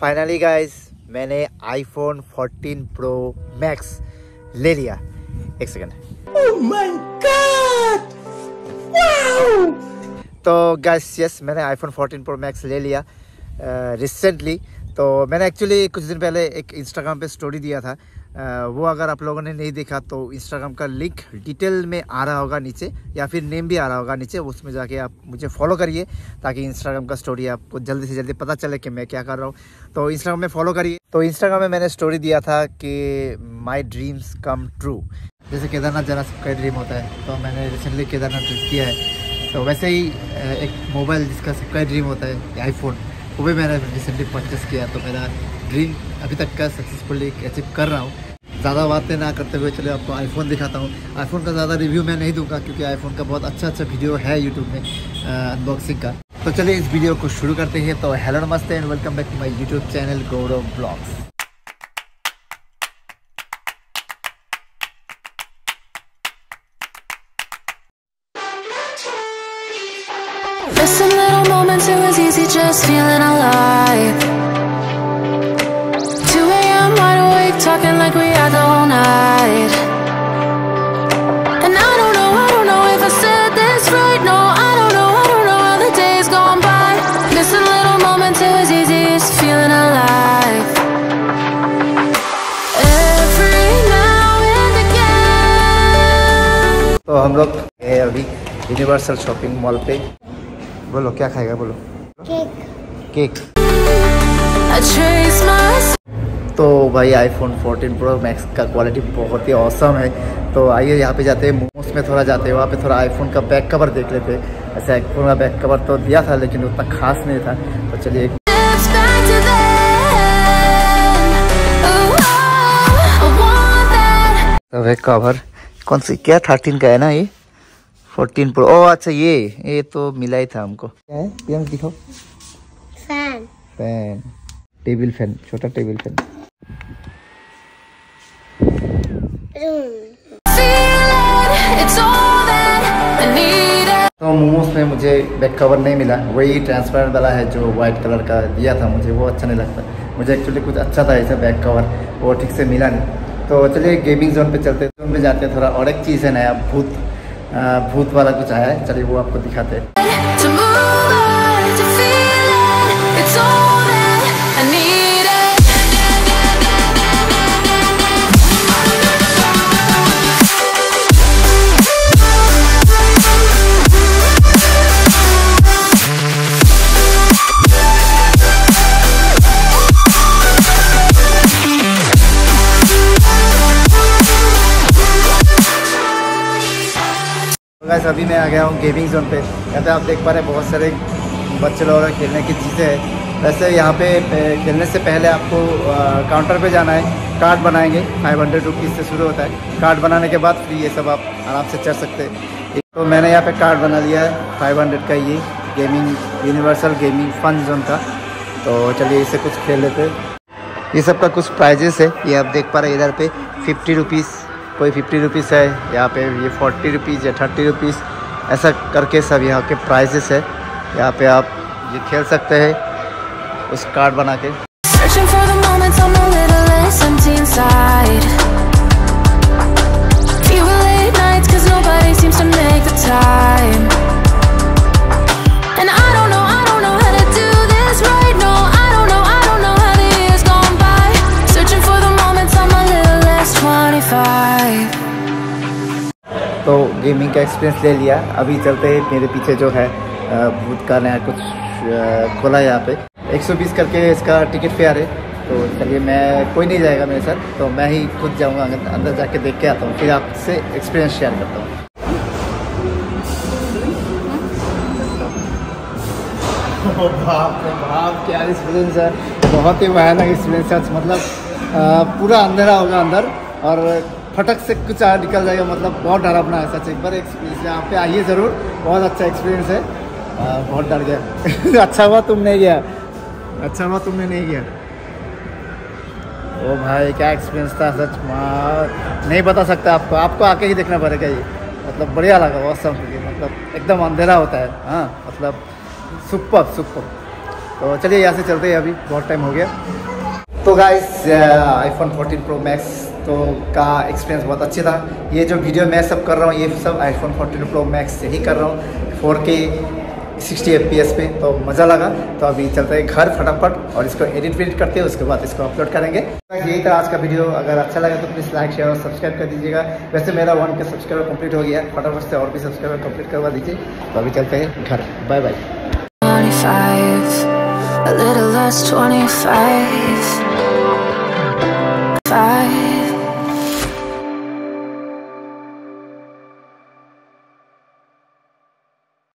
Finally guys मैंने iPhone 14 pro max ले लिया। एक सेकेंड तो गाइस यस मैंने आईफोन 14 प्रो मैक्स ले लिया रिसेंटली तो मैंने एक्चुअली कुछ दिन पहले एक इंस्टाग्राम पे स्टोरी दिया था। uh, वो अगर आप लोगों ने नहीं देखा तो इंस्टाग्राम का लिंक डिटेल में आ रहा होगा नीचे, या फिर नेम भी आ रहा होगा नीचे, उसमें जाके आप मुझे फॉलो करिए, ताकि इंस्टाग्राम का स्टोरी आपको जल्दी से जल्दी पता चले कि मैं क्या कर रहा हूँ। तो इंस्टाग्राम में फॉलो करिए। तो इंस्टाग्राम में मैंने स्टोरी दिया था कि माई ड्रीम्स कम ट्रू जैसे केदारनाथ जाना सबका ड्रीम होता है तो मैंने रिसेंटली केदारनाथ ट्रिप किया है। तो वैसे ही एक मोबाइल जिसका सबका ड्रीम होता है आईफोन वो भी मैंने रिसेंटली परचेस किया तो मेरा ड्रीम अभी तक का सक्सेसफुली अचीव कर रहा हूँ। ज़्यादा बातें ना करते हुए चले आपको आईफोन दिखाता हूँ। आईफोन का ज़्यादा रिव्यू मैं नहीं दूँगा क्योंकि आईफोन का बहुत अच्छा अच्छा वीडियो है यूट्यूब में अनबॉक्सिंग का। तो चलिए इस वीडियो को शुरू करते हैं। तो हेलो नमस्ते and welcome back to my YouTube channel Gaurav blogs Missing little moments, it was easy just feeling alive. तो हम लोग है अभी यूनिवर्सल शॉपिंग मॉल पे। बोलो क्या खाएगा? बोलो। केक। केक। तो भाई आईफोन 14 प्रो मैक्स का क्वालिटी बहुत ही औसम है। तो आइए यहाँ पे जाते हैं। मोमोस में थोड़ा जाते हैं। वहाँ पे थोड़ा आईफोन का बैक कवर देख लेते ऐसे आईफोन का बैक कवर तो दिया था लेकिन उतना खास नहीं था। तो चलिए. बैक कवर कौन सी? क्या थर्टीन का है ना ये? फोर्टीन प्रो ओ अच्छा ये ये तो मिला ही था हमको। क्या है? ये दिखाओ। फ़ैन फ़ैन टेबल फ़ैन छोटा टेबल फ़ैन. तो मोमोज में मुझे बैक कवर नहीं मिला। वही ट्रांसपेरेंट वाला है जो वाइट कलर का दिया था मुझे वो अच्छा नहीं लगता। मुझे एक्चुअली कुछ अच्छा था ऐसा बैक कवर वो ठीक से मिला नहीं। तो चलिए गेमिंग जोन पे चलते हैं। पे जाते हैं, थोड़ा और एक चीज़ है नया, भूत भूत वाला कुछ आया है। चलिए वो आपको दिखाते हैं। Guys, अभी मैं आ गया हूँ गेमिंग जोन पे। कहते आप देख पा रहे हैं बहुत सारे बच्चे लोगों खेलने की चीज़ें हैं। वैसे यहाँ पे खेलने से पहले आपको काउंटर पे जाना है। कार्ड बनाएँगे फाइव हंड्रेड रुपीज़ से शुरू होता है। कार्ड बनाने के बाद फिर ये सब आप आराम से चढ़ सकते हैं। तो मैंने यहाँ पे कार्ड बना लिया है फाइव हंड्रेड का ये gaming universal gaming fun zone का। तो चलिए इसे कुछ खेल लेते ये सब का कुछ प्राइजेस है ये आप देख पा रहे हैं इधर पे फिफ्टी रुपीज़ कोई फिफ्टी रुपीज़ है, यहाँ पे ये फोर्टी रुपीज़ या थर्टी रुपीज़ ऐसा करके सब यहाँ के प्राइजेस है। यहाँ पे आप ये खेल सकते हैं, उस कार्ड बना के। तो गेमिंग का एक्सपीरियंस ले लिया। अभी चलते हैं मेरे पीछे जो है भूत का नया कुछ खोला यहाँ पे। 120 करके इसका टिकट फेयर है। तो चलिए मैं कोई नहीं जाएगा मेरे साथ तो मैं ही खुद जाऊँगा अंदर जाके देख के आता हूँ। फिर आपसे एक्सपीरियंस शेयर करता हूँ। बहुत ही भयानक एक्सपीरियंस मतलब पूरा अंधेरा होगा अंदर और फटक से कुछ निकल जाएगा मतलब बहुत डरावना है सच एक बार एक्सपीरियंस यहाँ पे आइए ज़रूर, बहुत अच्छा एक्सपीरियंस है। बहुत डर गया। अच्छा हुआ तुम नहीं गया अच्छा हुआ तुमने नहीं गया ओ भाई, क्या एक्सपीरियंस था सच नहीं बता सकता आपको। आपको आके ही देखना पड़ेगा ये। मतलब बढ़िया लगा बहुत मतलब एकदम अंधेरा होता है। हाँ मतलब सुपर सुपर तो चलिए, यहाँ से चलते हैं अभी। बहुत टाइम हो गया। तो गाइस आईफोन 14 प्रो मैक्स तो का एक्सपीरियंस बहुत अच्छा था। ये जो वीडियो मैं सब कर रहा हूँ, ये सब आईफोन 14 प्रो मैक्स से ही कर रहा हूँ। 4K 60 एफ़ पे तो मज़ा लगा। तो अभी चलते हैं घर फटाफट और इसको एडिट वेडिट करते हैं, उसके बाद इसको अपलोड करेंगे। यही था आज का वीडियो अगर अच्छा लगा तो प्लीज़ लाइक शेयर और सब्सक्राइब कर दीजिएगा। वैसे मेरा वन के सब्सक्राइबर कंप्लीट हो गया। फटाफट से और भी सब्सक्राइबर कंप्लीट करवा दीजिए। तो अभी चलते हैं घर। Bye bye